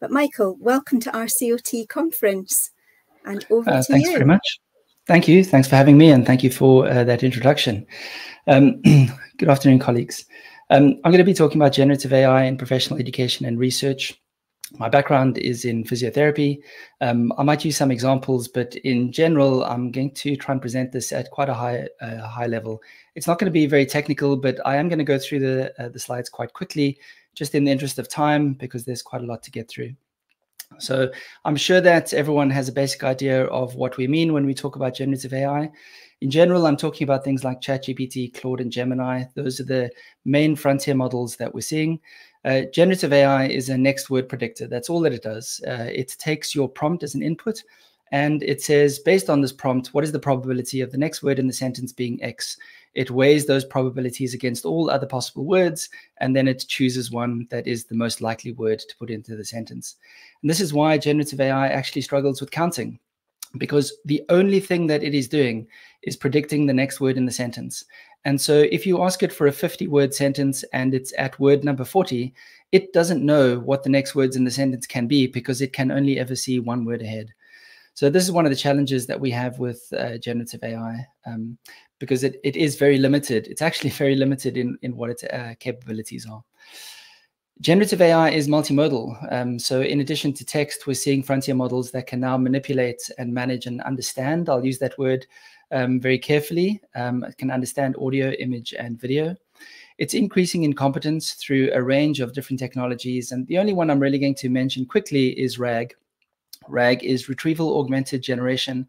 But Michael, welcome to RCOT conference and over uh, to thanks you. Thanks very much. Thank you. Thanks for having me and thank you for uh, that introduction. Um, good afternoon, colleagues. Um, I'm going to be talking about generative AI in professional education and research. My background is in physiotherapy. Um, I might use some examples, but in general, I'm going to try and present this at quite a high uh, high level. It's not going to be very technical, but I am going to go through the uh, the slides quite quickly, just in the interest of time, because there's quite a lot to get through. So I'm sure that everyone has a basic idea of what we mean when we talk about generative AI. In general, I'm talking about things like ChatGPT, Claude, and Gemini. Those are the main frontier models that we're seeing. Uh, generative AI is a next word predictor. That's all that it does. Uh, it takes your prompt as an input and it says, based on this prompt, what is the probability of the next word in the sentence being X? It weighs those probabilities against all other possible words, and then it chooses one that is the most likely word to put into the sentence. And this is why generative AI actually struggles with counting, because the only thing that it is doing is predicting the next word in the sentence. And so if you ask it for a 50 word sentence and it's at word number 40, it doesn't know what the next words in the sentence can be because it can only ever see one word ahead. So this is one of the challenges that we have with uh, generative AI um, because it, it is very limited. It's actually very limited in, in what its uh, capabilities are. Generative AI is multimodal. Um, so in addition to text, we're seeing frontier models that can now manipulate and manage and understand. I'll use that word um, very carefully. Um, it can understand audio, image, and video. It's increasing in competence through a range of different technologies. And the only one I'm really going to mention quickly is RAG. RAG is retrieval augmented generation.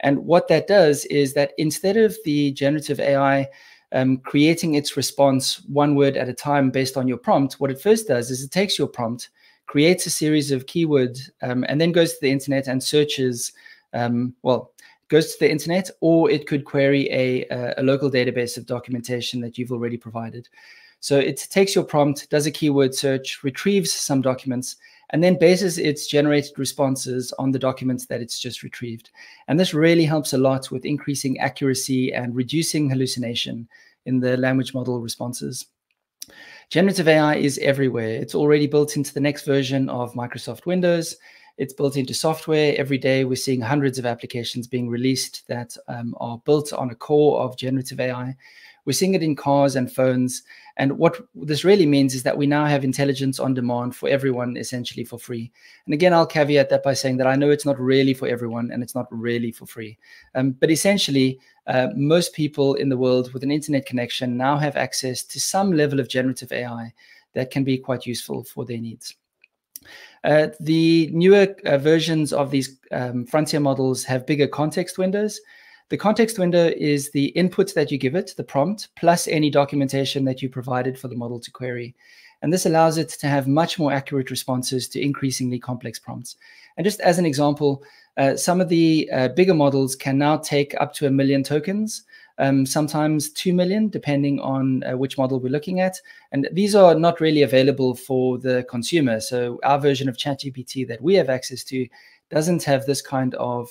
And what that does is that instead of the generative AI um, creating its response one word at a time based on your prompt, what it first does is it takes your prompt, creates a series of keywords, um, and then goes to the internet and searches, um, well, goes to the internet, or it could query a, a local database of documentation that you've already provided. So it takes your prompt, does a keyword search, retrieves some documents, and then bases its generated responses on the documents that it's just retrieved. And this really helps a lot with increasing accuracy and reducing hallucination in the language model responses. Generative AI is everywhere. It's already built into the next version of Microsoft Windows. It's built into software. Every day, we're seeing hundreds of applications being released that um, are built on a core of generative AI. We're seeing it in cars and phones. And what this really means is that we now have intelligence on demand for everyone, essentially for free. And again, I'll caveat that by saying that I know it's not really for everyone and it's not really for free. Um, but essentially, uh, most people in the world with an internet connection now have access to some level of generative AI that can be quite useful for their needs. Uh, the newer uh, versions of these um, frontier models have bigger context windows. The context window is the input that you give it, the prompt, plus any documentation that you provided for the model to query. And this allows it to have much more accurate responses to increasingly complex prompts. And just as an example, uh, some of the uh, bigger models can now take up to a million tokens, um, sometimes 2 million, depending on uh, which model we're looking at. And these are not really available for the consumer. So our version of ChatGPT that we have access to doesn't have this kind of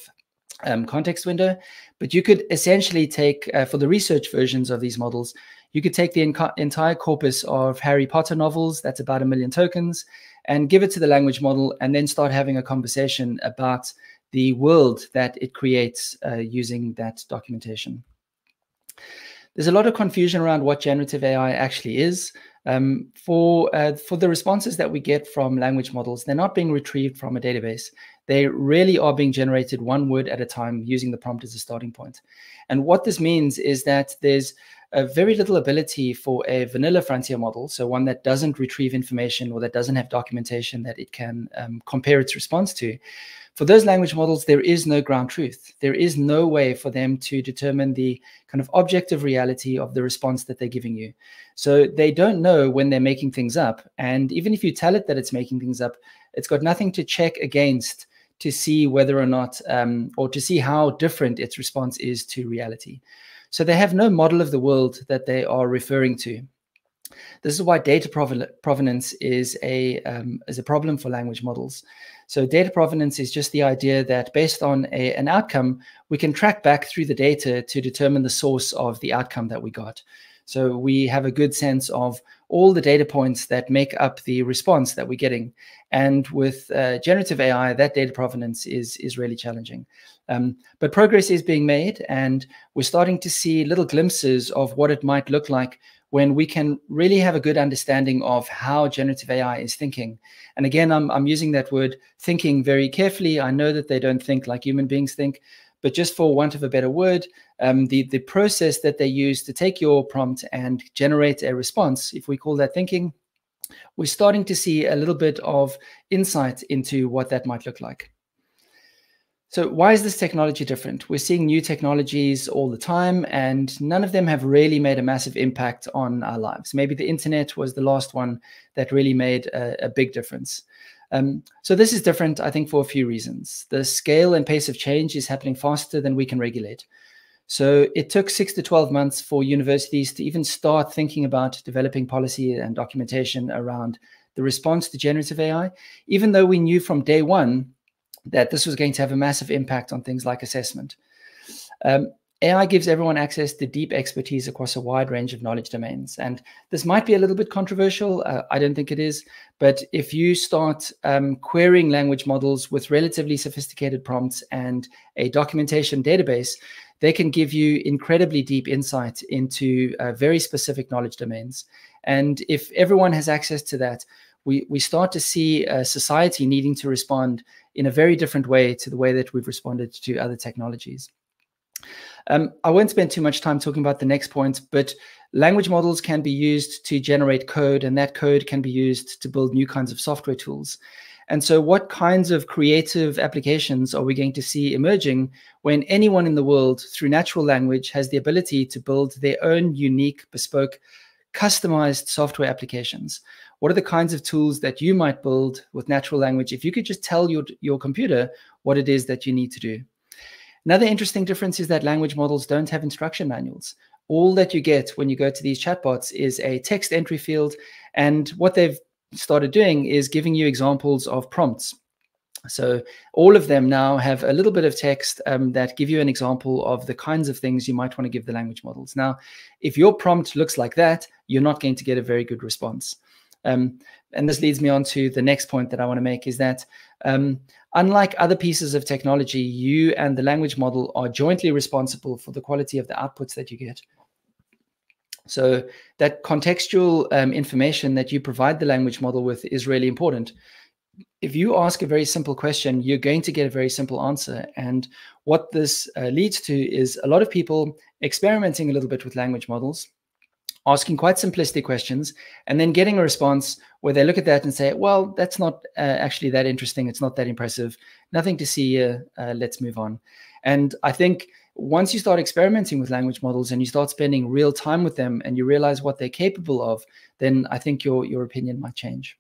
um, context window. But you could essentially take, uh, for the research versions of these models, you could take the entire corpus of Harry Potter novels, that's about a million tokens, and give it to the language model, and then start having a conversation about the world that it creates uh, using that documentation. There's a lot of confusion around what generative AI actually is. Um, for, uh, for the responses that we get from language models, they're not being retrieved from a database. They really are being generated one word at a time using the prompt as a starting point. And what this means is that there's a very little ability for a vanilla frontier model, so one that doesn't retrieve information or that doesn't have documentation that it can um, compare its response to, for those language models, there is no ground truth. There is no way for them to determine the kind of objective reality of the response that they're giving you. So they don't know when they're making things up. And even if you tell it that it's making things up, it's got nothing to check against to see whether or not, um, or to see how different its response is to reality. So they have no model of the world that they are referring to. This is why data provenance is a um, is a problem for language models. So data provenance is just the idea that based on a, an outcome, we can track back through the data to determine the source of the outcome that we got. So we have a good sense of all the data points that make up the response that we're getting. And with uh, generative AI, that data provenance is, is really challenging. Um, but progress is being made, and we're starting to see little glimpses of what it might look like when we can really have a good understanding of how generative AI is thinking. And again, I'm, I'm using that word thinking very carefully. I know that they don't think like human beings think, but just for want of a better word, um, the, the process that they use to take your prompt and generate a response, if we call that thinking, we're starting to see a little bit of insight into what that might look like. So why is this technology different? We're seeing new technologies all the time, and none of them have really made a massive impact on our lives. Maybe the internet was the last one that really made a, a big difference. Um, so this is different, I think, for a few reasons. The scale and pace of change is happening faster than we can regulate. So it took six to 12 months for universities to even start thinking about developing policy and documentation around the response to generative AI, even though we knew from day one that this was going to have a massive impact on things like assessment. Um, AI gives everyone access to deep expertise across a wide range of knowledge domains. And this might be a little bit controversial. Uh, I don't think it is. But if you start um, querying language models with relatively sophisticated prompts and a documentation database, they can give you incredibly deep insight into uh, very specific knowledge domains. And if everyone has access to that, we, we start to see a society needing to respond in a very different way to the way that we've responded to other technologies. Um, I won't spend too much time talking about the next point, but language models can be used to generate code, and that code can be used to build new kinds of software tools. And so, what kinds of creative applications are we going to see emerging when anyone in the world, through natural language, has the ability to build their own unique, bespoke, customized software applications? What are the kinds of tools that you might build with natural language if you could just tell your, your computer what it is that you need to do? Another interesting difference is that language models don't have instruction manuals. All that you get when you go to these chatbots is a text entry field. And what they've started doing is giving you examples of prompts. So all of them now have a little bit of text um, that give you an example of the kinds of things you might want to give the language models. Now, if your prompt looks like that, you're not going to get a very good response. Um, and this leads me on to the next point that I want to make is that um, unlike other pieces of technology, you and the language model are jointly responsible for the quality of the outputs that you get. So that contextual um, information that you provide the language model with is really important. If you ask a very simple question, you're going to get a very simple answer. And what this uh, leads to is a lot of people experimenting a little bit with language models asking quite simplistic questions, and then getting a response where they look at that and say, well, that's not uh, actually that interesting. It's not that impressive. Nothing to see here. Uh, let's move on. And I think once you start experimenting with language models and you start spending real time with them and you realize what they're capable of, then I think your, your opinion might change.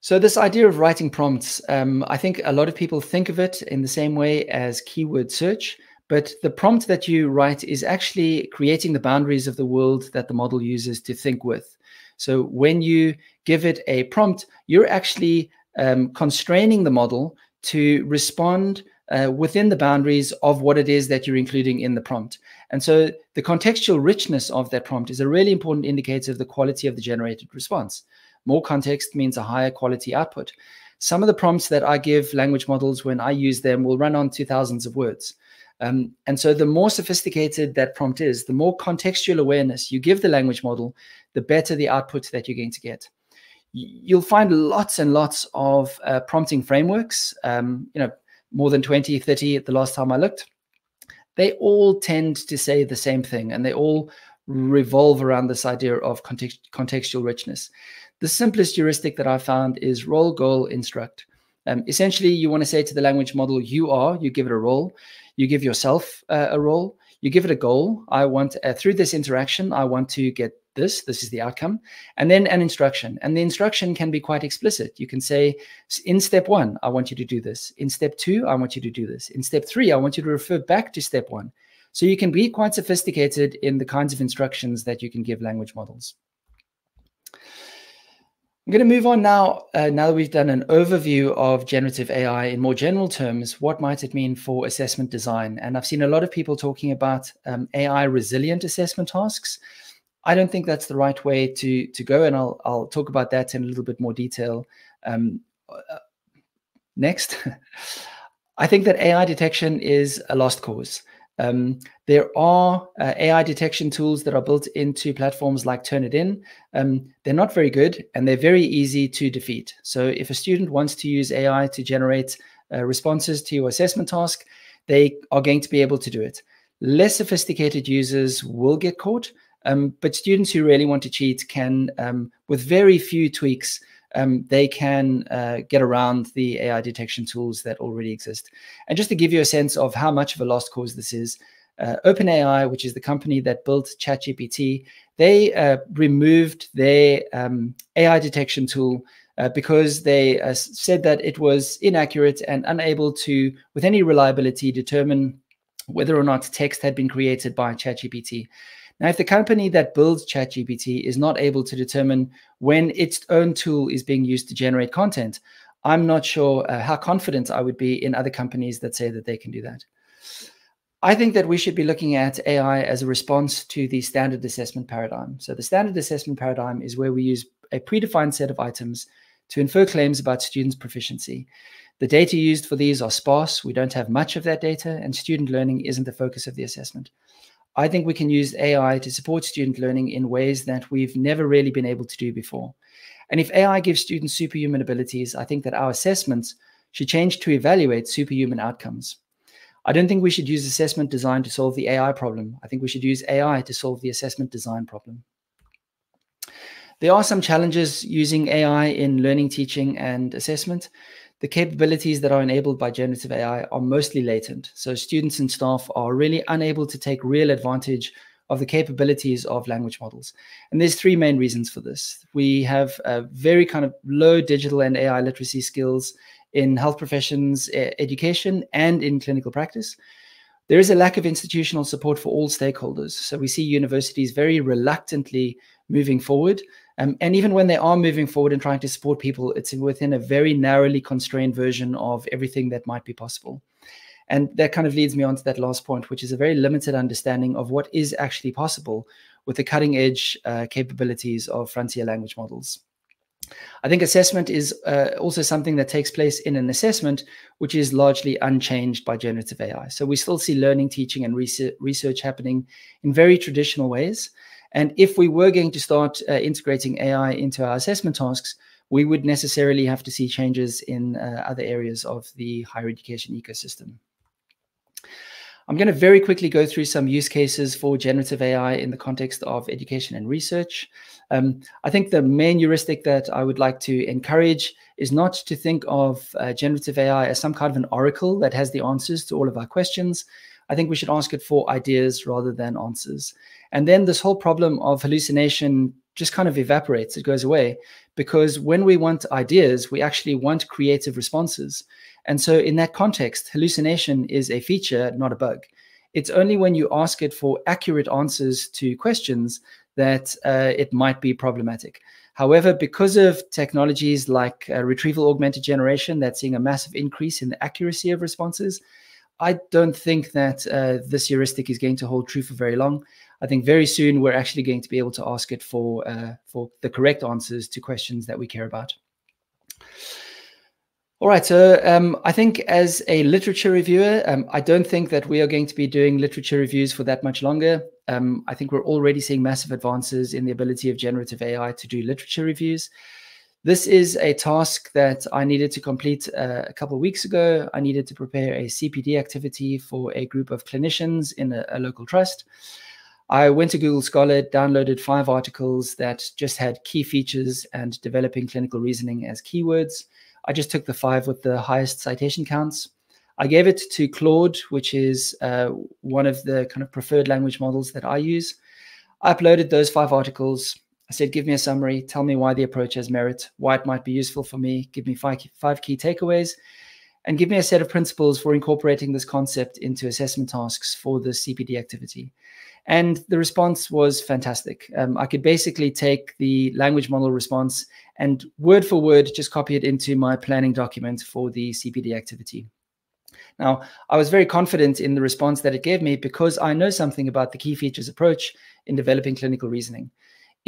So this idea of writing prompts, um, I think a lot of people think of it in the same way as keyword search. But the prompt that you write is actually creating the boundaries of the world that the model uses to think with. So when you give it a prompt, you're actually um, constraining the model to respond uh, within the boundaries of what it is that you're including in the prompt. And so the contextual richness of that prompt is a really important indicator of the quality of the generated response. More context means a higher quality output. Some of the prompts that I give language models when I use them will run on to thousands of words. Um, and so the more sophisticated that prompt is, the more contextual awareness you give the language model, the better the output that you're going to get. You'll find lots and lots of uh, prompting frameworks, um, you know, more than 20, 30 at the last time I looked. They all tend to say the same thing and they all revolve around this idea of context, contextual richness. The simplest heuristic that I found is role, goal, instruct. Um, essentially, you want to say to the language model, you are, you give it a role you give yourself uh, a role you give it a goal. I want uh, through this interaction i want to get this this is the outcome and then an instruction. And the instruction can be quite explicit. You can say in step one i want you to do this. In step two i want you to do this. In step three i want you to refer back to step one. So you can be quite sophisticated in the kinds of instructions that you can give language models I'm going to move on now. Uh, now that we've done an overview of generative AI in more general terms, what might it mean for assessment design? And I've seen a lot of people talking about um, AI resilient assessment tasks. I don't think that's the right way to to go, and I'll I'll talk about that in a little bit more detail um, uh, next. I think that AI detection is a lost cause. Um, there are uh, AI detection tools that are built into platforms like Turnitin. Um, they're not very good and they're very easy to defeat. So if a student wants to use AI to generate uh, responses to your assessment task, they are going to be able to do it. Less sophisticated users will get caught, um, but students who really want to cheat can, um, with very few tweaks, um, they can uh, get around the AI detection tools that already exist. And just to give you a sense of how much of a lost cause this is, uh, OpenAI, which is the company that built ChatGPT, they uh, removed their um, AI detection tool uh, because they uh, said that it was inaccurate and unable to, with any reliability, determine whether or not text had been created by ChatGPT. Now, if the company that builds ChatGPT is not able to determine when its own tool is being used to generate content, I'm not sure uh, how confident I would be in other companies that say that they can do that. I think that we should be looking at AI as a response to the standard assessment paradigm. So, the standard assessment paradigm is where we use a predefined set of items to infer claims about students' proficiency. The data used for these are sparse, we don't have much of that data, and student learning isn't the focus of the assessment. I think we can use AI to support student learning in ways that we've never really been able to do before. And if AI gives students superhuman abilities, I think that our assessments should change to evaluate superhuman outcomes. I don't think we should use assessment design to solve the AI problem. I think we should use AI to solve the assessment design problem. There are some challenges using AI in learning, teaching, and assessment the capabilities that are enabled by generative AI are mostly latent. So students and staff are really unable to take real advantage of the capabilities of language models. And there's three main reasons for this. We have a very kind of low digital and AI literacy skills in health professions, education, and in clinical practice. There is a lack of institutional support for all stakeholders. So we see universities very reluctantly moving forward um, and even when they are moving forward and trying to support people, it's within a very narrowly constrained version of everything that might be possible. And that kind of leads me on to that last point, which is a very limited understanding of what is actually possible with the cutting edge uh, capabilities of frontier language models. I think assessment is uh, also something that takes place in an assessment, which is largely unchanged by generative AI. So we still see learning, teaching, and research happening in very traditional ways. And if we were going to start uh, integrating AI into our assessment tasks, we would necessarily have to see changes in uh, other areas of the higher education ecosystem. I'm going to very quickly go through some use cases for generative AI in the context of education and research. Um, I think the main heuristic that I would like to encourage is not to think of uh, generative AI as some kind of an oracle that has the answers to all of our questions. I think we should ask it for ideas rather than answers. And then this whole problem of hallucination just kind of evaporates, it goes away. Because when we want ideas, we actually want creative responses. And so, in that context, hallucination is a feature, not a bug. It's only when you ask it for accurate answers to questions that uh, it might be problematic. However, because of technologies like uh, retrieval augmented generation that's seeing a massive increase in the accuracy of responses, I don't think that uh, this heuristic is going to hold true for very long. I think very soon we're actually going to be able to ask it for uh, for the correct answers to questions that we care about. All right, so um, I think as a literature reviewer, um, I don't think that we are going to be doing literature reviews for that much longer. Um, I think we're already seeing massive advances in the ability of generative AI to do literature reviews. This is a task that I needed to complete uh, a couple of weeks ago. I needed to prepare a CPD activity for a group of clinicians in a, a local trust. I went to Google Scholar, downloaded five articles that just had key features and developing clinical reasoning as keywords. I just took the five with the highest citation counts. I gave it to Claude, which is uh, one of the kind of preferred language models that I use. I uploaded those five articles. I said, give me a summary, tell me why the approach has merit, why it might be useful for me, give me five, five key takeaways. and give me a set of principles for incorporating this concept into assessment tasks for the CPD activity. And the response was fantastic. Um, I could basically take the language model response and word for word just copy it into my planning document for the CPD activity. Now, I was very confident in the response that it gave me because I know something about the key features approach in developing clinical reasoning.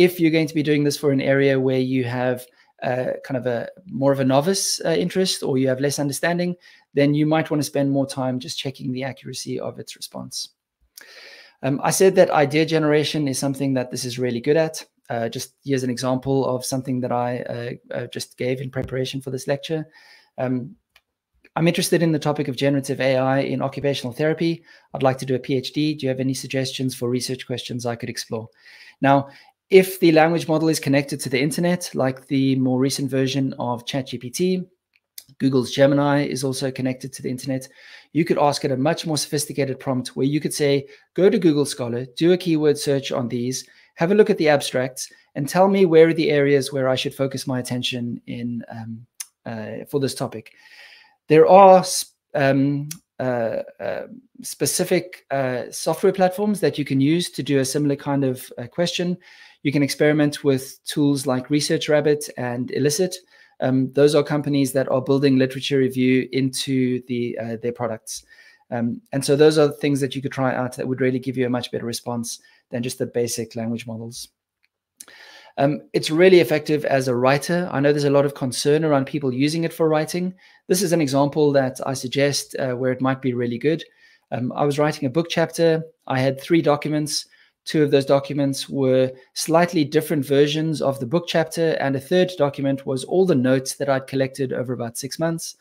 If you're going to be doing this for an area where you have uh, kind of a more of a novice uh, interest or you have less understanding, then you might want to spend more time just checking the accuracy of its response. Um, I said that idea generation is something that this is really good at. Uh, just here's an example of something that I uh, uh, just gave in preparation for this lecture. Um, I'm interested in the topic of generative AI in occupational therapy. I'd like to do a PhD. Do you have any suggestions for research questions I could explore? Now, if the language model is connected to the internet, like the more recent version of ChatGPT, Google's Gemini is also connected to the internet. You could ask it a much more sophisticated prompt where you could say, go to Google Scholar, do a keyword search on these, have a look at the abstracts, and tell me where are the areas where I should focus my attention in um, uh, for this topic. There are um, uh, uh, specific uh, software platforms that you can use to do a similar kind of uh, question. You can experiment with tools like ResearchRabbit and Elicit. Um, those are companies that are building literature review into the their products. Um, and so those are things that you could try out that would really give you a much better response than just the basic language models. Um, it's really effective as a writer. I know there's a lot of concern around people using it for writing. This is an example that I suggest uh, where it might be really good. Um, I was writing a book chapter. I had three documents. Two of those documents were slightly different versions of the book chapter, and a third document was all the notes that I'd collected over about six months,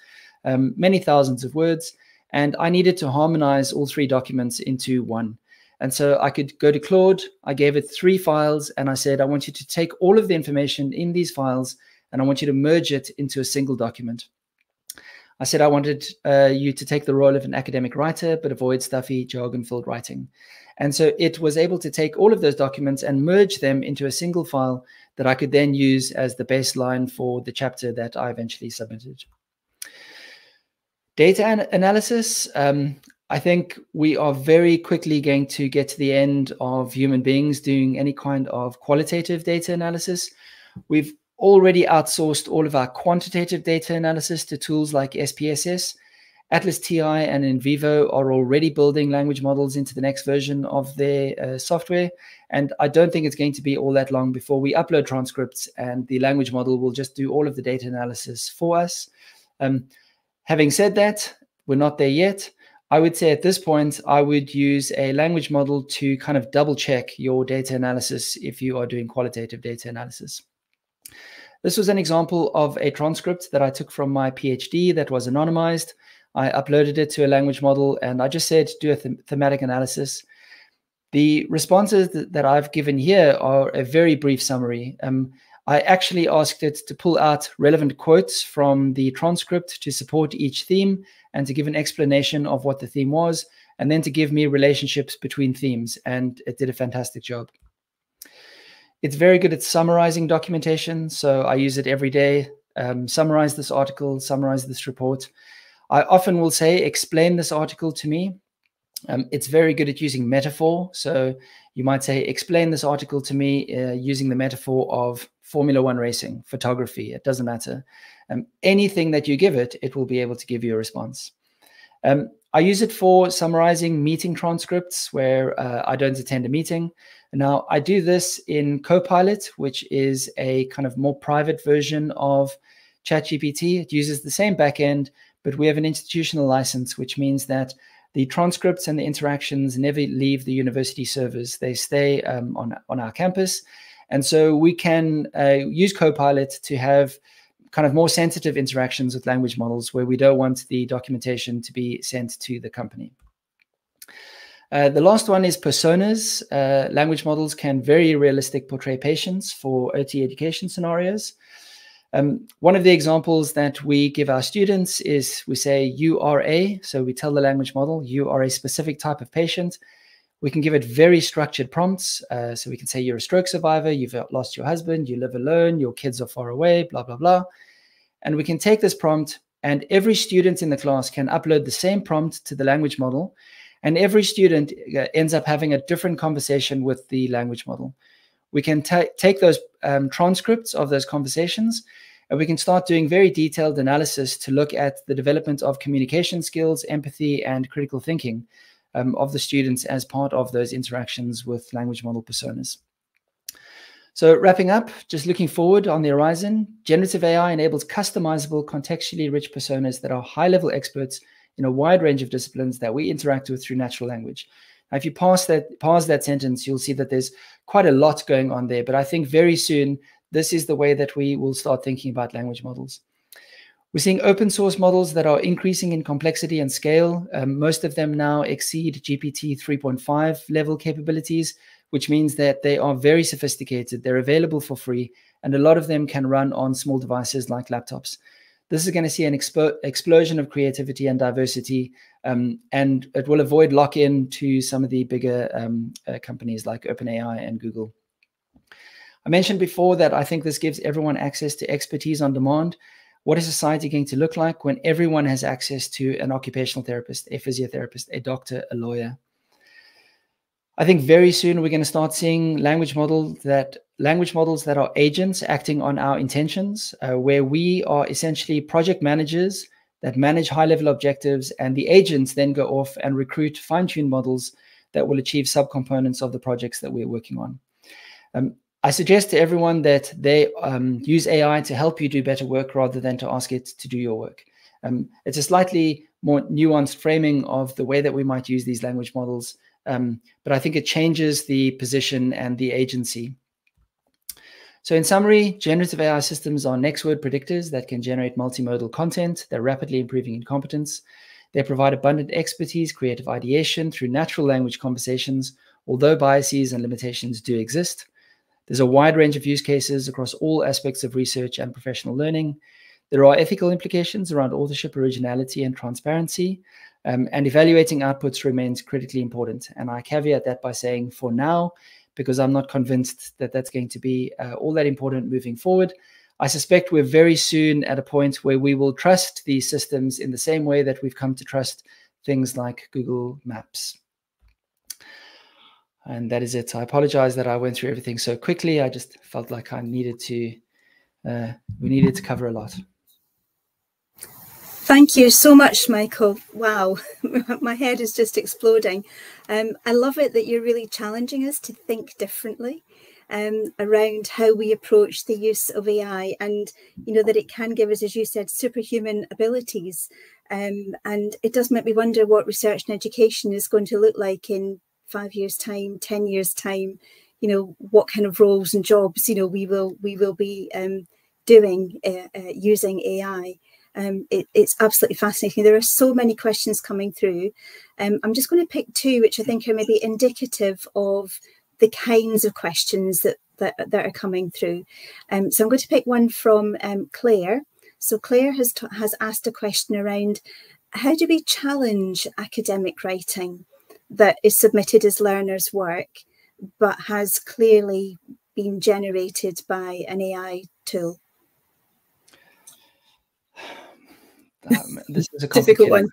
um, many thousands of words. And I needed to harmonize all three documents into one. And so I could go to Claude, I gave it three files, and I said, I want you to take all of the information in these files and I want you to merge it into a single document. I said I wanted uh, you to take the role of an academic writer, but avoid stuffy, jargon filled writing. And so it was able to take all of those documents and merge them into a single file that I could then use as the baseline for the chapter that I eventually submitted. Data an analysis. Um, I think we are very quickly going to get to the end of human beings doing any kind of qualitative data analysis. We've already outsourced all of our quantitative data analysis to tools like SPSS. ATLAS.ti and NVivo are already building language models into the next version of their uh, software. And I don't think it's going to be all that long before we upload transcripts and the language model will just do all of the data analysis for us. Um, Having said that, we're not there yet. I would say at this point, I would use a language model to kind of double check your data analysis if you are doing qualitative data analysis. This was an example of a transcript that I took from my PhD that was anonymized. I uploaded it to a language model and I just said, do a th thematic analysis. The responses that, that, I've given here are a very brief summary. Um, I actually asked it to pull out relevant quotes from the transcript to support each theme and to give an explanation of what the theme was, and then to give me relationships between themes. And it did a fantastic job. It's very good at summarizing documentation. So I use it every day. Um, summarize this article, summarize this report. I often will say, explain this article to me. Um, it's very good at using metaphor. So you might say, explain this article to me uh, using the metaphor of Formula One racing, photography, it doesn't matter. Um, anything that you give it, it will be able to give you a response. Um, I use it for summarizing meeting transcripts where uh, I don't attend a meeting. Now, I do this in Copilot, which is a kind of more private version of ChatGPT. It uses the same backend, but we have an institutional license, which means that the transcripts and the interactions never leave the university servers. They stay um, on, on our campus. And so we can uh, use Copilot to have kind of more sensitive interactions with language models where we don't want the documentation to be sent to the company. Uh, the last one is personas. Uh, language models can very realistic portray patients for OT education scenarios. Um, one of the examples that we give our students is we say you are a, so we tell the language model you are a specific type of patient. We can give it very structured prompts. Uh, so we can say you're a stroke survivor, you've lost your husband, you live alone, your kids are far away, blah, blah, blah. And we can take this prompt, And every student in the class can upload the same prompt to the language model. And every student uh, ends up having a different conversation with the language model. We can take those um, transcripts of those conversations and we can start doing very detailed analysis to look at the development of communication skills, empathy, and critical thinking um, of the students as part of those interactions with language model personas. So wrapping up, just looking forward on the horizon, generative AI enables customizable, contextually rich personas that are high-level experts in a wide range of disciplines that we interact with through natural language. Now, if you pass that, pause that sentence, you'll see that there's quite a lot going on there. But I think very soon, this is the way that we will start thinking about language models. We're seeing open source models that are increasing in complexity and scale. Um, most of them now exceed GPT 3.5 level capabilities, which means that they are very sophisticated. They're available for free, and a lot of them can run on small devices like laptops. This is going to see an expo explosion of creativity and diversity, um, and it will avoid lock in to some of the bigger um, uh, companies like OpenAI and Google. I mentioned before that I think this gives everyone access to expertise on demand. What is society going to look like when everyone has access to an occupational therapist, a physiotherapist, a doctor, a lawyer? I think very soon we're going to start seeing language models that language models that are agents acting on our intentions, uh, where we are essentially project managers that manage high-level objectives, and the agents then go off and recruit fine-tuned models that will achieve subcomponents of the projects that we're working on. Um, I suggest to everyone that they um, use AI to help you do better work rather than to ask it to do your work. Um, it's a slightly more nuanced framing of the way that we might use these language models um, but I think it changes the position and the agency. So in summary, generative AI systems are next word predictors that can generate multimodal content. They're rapidly improving in competence. They provide abundant expertise, creative ideation through natural language conversations, although biases and limitations do exist. There's a wide range of use cases across all aspects of research and professional learning. There are ethical implications around authorship, originality, and transparency. Um, and evaluating outputs remains critically important. And I caveat that by saying for now, because I'm not convinced that that's going to be uh, all that important moving forward. I suspect we're very soon at a point where we will trust these systems in the same way that we've come to trust things like Google Maps. And that is it. I apologize that I went through everything so quickly. I just felt like I needed to, uh, we needed to cover a lot. Thank you so much, Michael. Wow, my head is just exploding. Um, I love it that you're really challenging us to think differently um, around how we approach the use of AI and, you know, that it can give us, as you said, superhuman abilities. Um, and it does make me wonder what research and education is going to look like in five years time, 10 years time, you know, what kind of roles and jobs, you know, we will, we will be um, doing uh, uh, using AI. Um, it, it's absolutely fascinating. There are so many questions coming through. Um, I'm just going to pick two, which I think are maybe indicative of the kinds of questions that, that, that are coming through. Um, so I'm going to pick one from um, Claire. So Claire has, has asked a question around how do we challenge academic writing that is submitted as learners' work, but has clearly been generated by an AI tool? Um, this is a difficult one.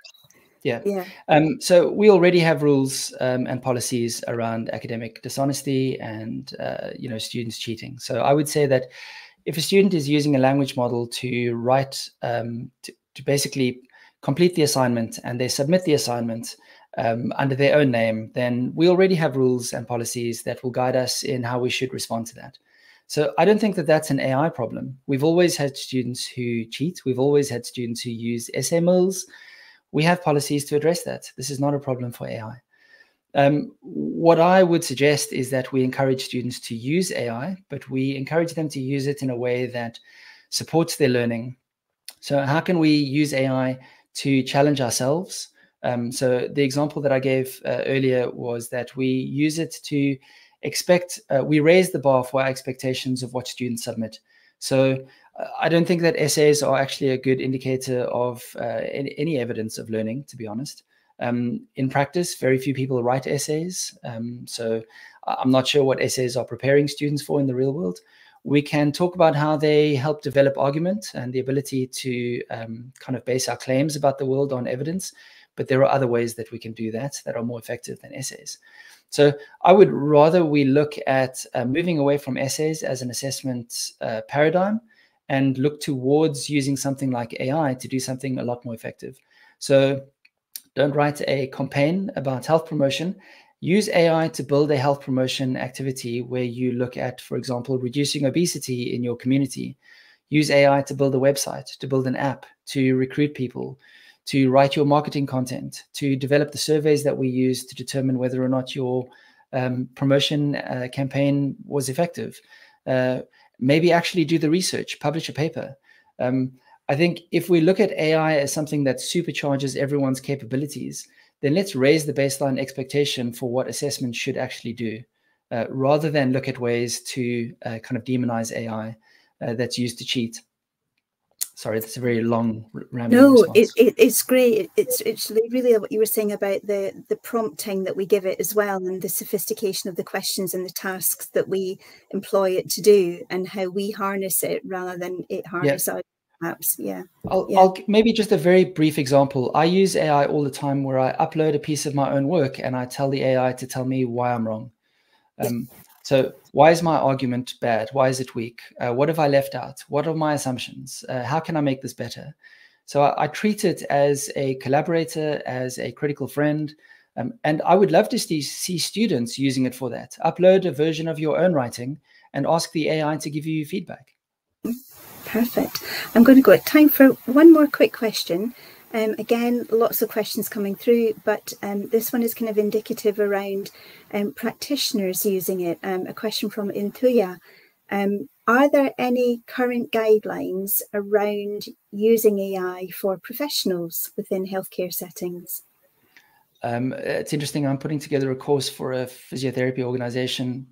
Yeah. yeah. Um, so we already have rules um, and policies around academic dishonesty and uh, you know students cheating. So I would say that if a student is using a language model to write um, to, to, basically complete the assignment and they submit the assignment um, under their own name, then we already have rules and policies that will guide us in how we should respond to that. So I don't think that that's an AI problem. We've always had students who cheat. We've always had students who use essay mills. We have policies to address that. This is not a problem for AI. Um, what I would suggest is that we encourage students to use AI, but we encourage them to use it in a way that supports their learning. So how can we use AI to challenge ourselves? Um, so the example that I gave uh, earlier was that we use it to expect uh, we raise the bar for our expectations of what students submit. So uh, I don't think that essays are actually a good indicator of uh, any, any, evidence of learning, to be honest. Um, in practice, very few people write essays. Um, so I'm not sure what essays are preparing students for in the real world. We can talk about how they help develop argument and the ability to um, kind of base our claims about the world on evidence. But there are other ways that we can do that that are more effective than essays. So I would rather we look at uh, moving away from essays as an assessment uh, paradigm and look towards using something like AI to do something a lot more effective. So don't write a campaign about health promotion. Use AI to build a health promotion activity where you look at, for example, reducing obesity in your community. Use AI to build a website, to build an app, to recruit people, to write your marketing content, to develop the surveys that we use to determine whether or not your um, promotion uh, campaign was effective. Uh, maybe actually do the research, publish a paper. Um, I think if we look at AI as something that supercharges everyone's capabilities, then let's raise the baseline expectation for what assessment should actually do, uh, rather than look at ways to uh, kind of demonize AI uh, that's used to cheat. Sorry, that's a very long rambling No, it, it, it's great. It's it's really what you were saying about the the prompting that we give it as well, and the sophistication of the questions and the tasks that we employ it to do, and how we harness it rather than it harness yeah. Perhaps, yeah. I'll, yeah. I'll maybe just a very brief example. I use AI all the time where I upload a piece of my own work and I tell the AI to tell me why I'm wrong. Um, so why is my argument bad? Why is it weak? Uh, what have I left out? What are my assumptions? Uh, how can I make this better? So I, I, treat it as a collaborator, as a critical friend. Um, and I would love to see, see students using it for that. Upload a version of your own writing and ask the AI to give you feedback. Perfect. I'm going to go at time for one more quick question. Um, again, lots of questions coming through, but um, this one is kind of indicative around um, practitioners using it. Um, a question from Intuya. Um, are there any current guidelines around using AI for professionals within healthcare settings? Um, it's interesting. I'm putting together a course for a physiotherapy organization.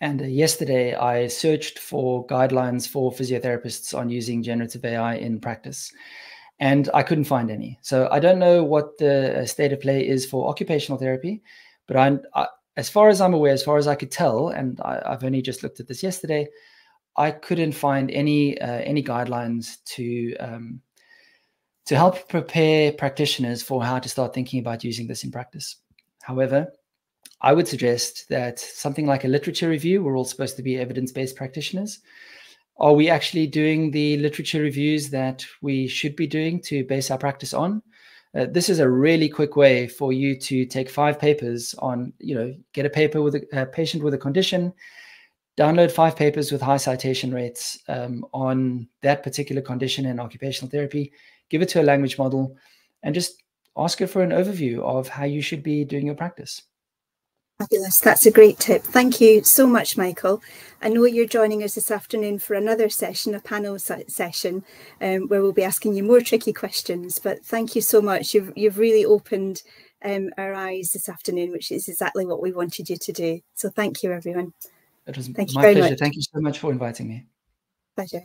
And uh, yesterday I searched for guidelines for physiotherapists on using generative AI in practice and I couldn't find any. So I don't know what the uh, state of play is for occupational therapy, but I'm, I, as far as I'm aware, as far as I could tell, and I, have only just looked at this yesterday, I couldn't find any uh, any guidelines to um, to help prepare practitioners for how to start thinking about using this in practice. However, I would suggest that something like a literature review, we're all supposed to be evidence based practitioners are we actually doing the literature reviews that we should be doing to base our practice on? Uh, this is a really quick way for you to take five papers on, you know, get a paper with a, a patient with a condition, download five papers with high citation rates um, on that particular condition in occupational therapy, give it to a language model, and just ask it for an overview of how you should be doing your practice. Fabulous. That's a great tip. Thank you so much, Michael. I know you're joining us this afternoon for another session, a panel session, um, where we'll be asking you more tricky questions. But thank you so much. You've, you've really opened um, our eyes this afternoon, which is exactly what we wanted you to do. So thank you, everyone. It was thank my pleasure. Much. Thank you so much for inviting me. Pleasure.